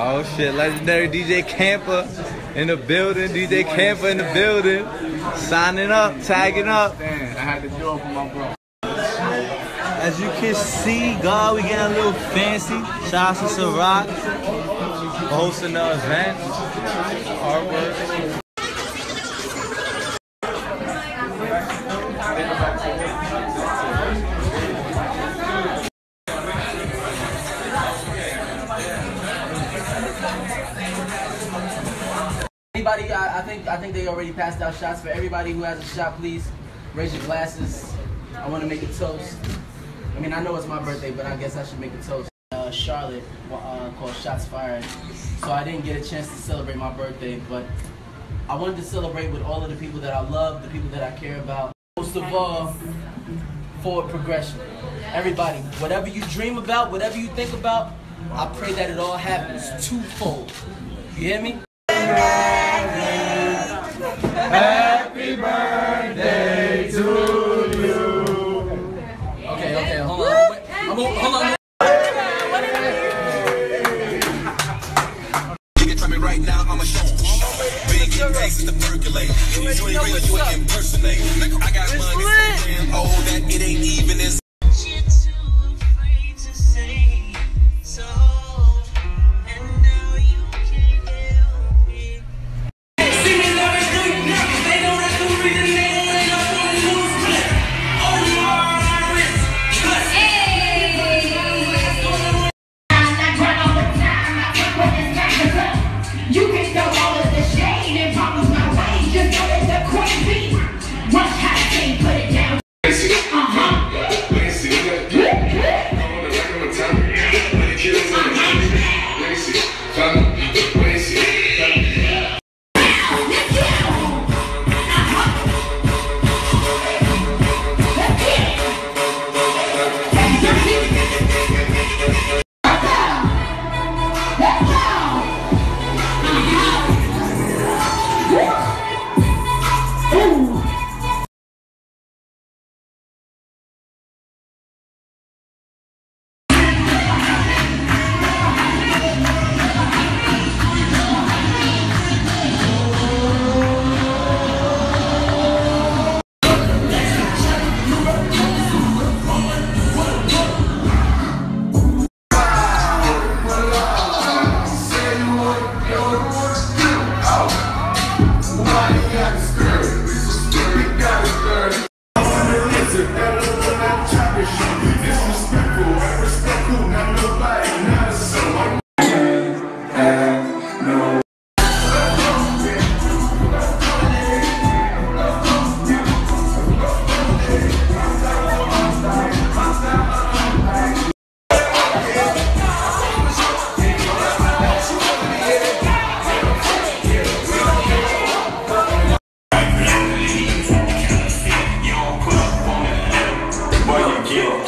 Oh shit, legendary DJ Camper in the building, DJ Camper in the building. Signing up, tagging up. I had to do it for my bro. As you can see, God, we getting a little fancy. Shout out to Ciroc hosting the event. Artwork. Anybody, I, I think I think they already passed out shots. For everybody who has a shot, please raise your glasses. I want to make a toast. I mean, I know it's my birthday, but I guess I should make a toast. Uh, Charlotte uh, called Shots Fired. So I didn't get a chance to celebrate my birthday, but I wanted to celebrate with all of the people that I love, the people that I care about. Most of all, forward progression. Everybody, whatever you dream about, whatever you think about, I pray that it all happens twofold. You hear me? Happy birthday to you. Okay, okay, hold on. Wait, I'm, hold on. Nigga, try right now, I'ma. Big in to percolate. You ain't really you an impersonate. I got money so damn old that it ain't even as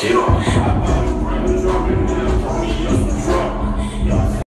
zero